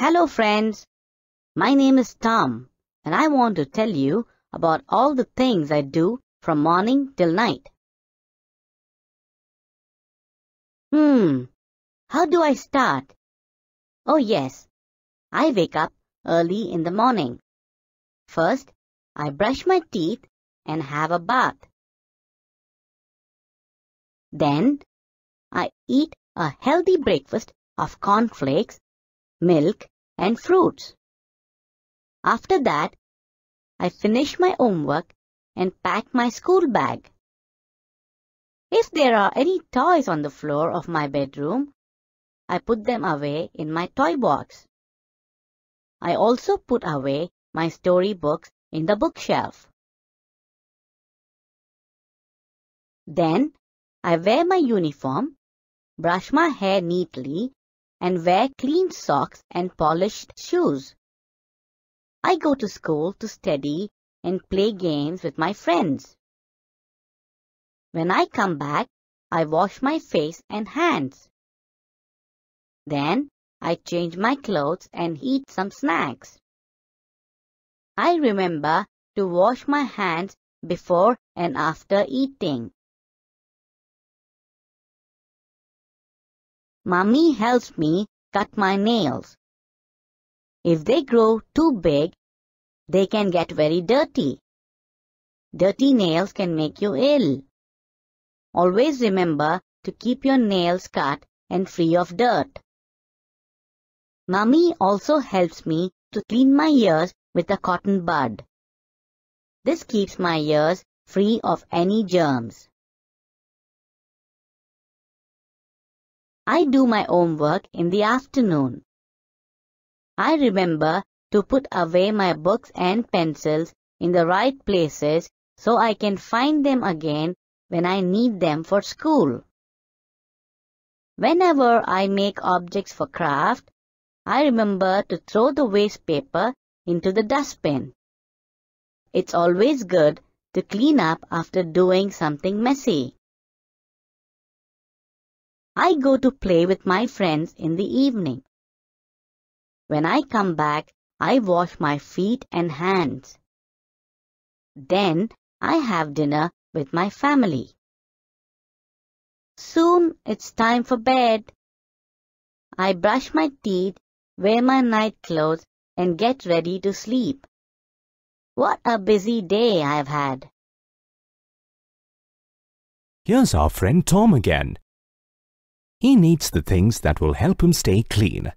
Hello friends, my name is Tom and I want to tell you about all the things I do from morning till night. Hmm, how do I start? Oh yes, I wake up early in the morning. First, I brush my teeth and have a bath. Then, I eat a healthy breakfast of cornflakes, milk and fruits. After that, I finish my homework and pack my school bag. If there are any toys on the floor of my bedroom, I put them away in my toy box. I also put away my storybooks in the bookshelf. Then I wear my uniform, brush my hair neatly, and wear clean socks and polished shoes. I go to school to study and play games with my friends. When I come back, I wash my face and hands. Then I change my clothes and eat some snacks. I remember to wash my hands before and after eating. Mummy helps me cut my nails. If they grow too big, they can get very dirty. Dirty nails can make you ill. Always remember to keep your nails cut and free of dirt. Mummy also helps me to clean my ears with a cotton bud. This keeps my ears free of any germs. I do my homework in the afternoon. I remember to put away my books and pencils in the right places so I can find them again when I need them for school. Whenever I make objects for craft, I remember to throw the waste paper into the dustbin. It's always good to clean up after doing something messy. I go to play with my friends in the evening. When I come back, I wash my feet and hands. Then I have dinner with my family. Soon it's time for bed. I brush my teeth, wear my night clothes and get ready to sleep. What a busy day I've had. Here's our friend Tom again. He needs the things that will help him stay clean.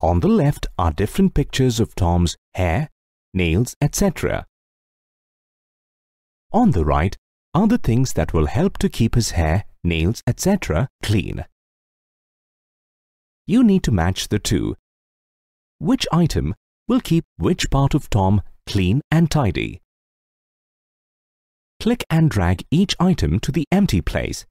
On the left are different pictures of Tom's hair, nails, etc. On the right are the things that will help to keep his hair, nails, etc. clean. You need to match the two. Which item will keep which part of Tom clean and tidy? Click and drag each item to the empty place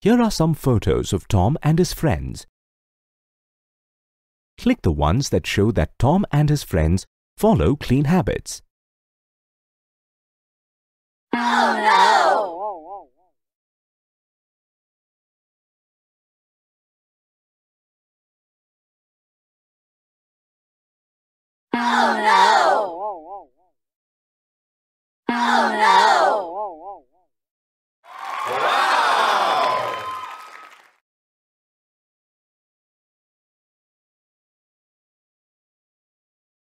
Here are some photos of Tom and his friends. Click the ones that show that Tom and his friends follow clean habits. Oh, oh, oh no! Oh no! Wow!